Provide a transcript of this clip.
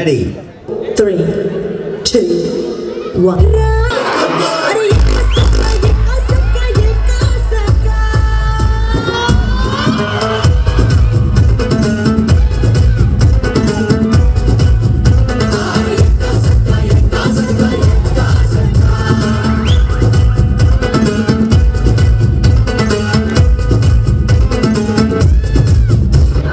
Ready? Three, two, one.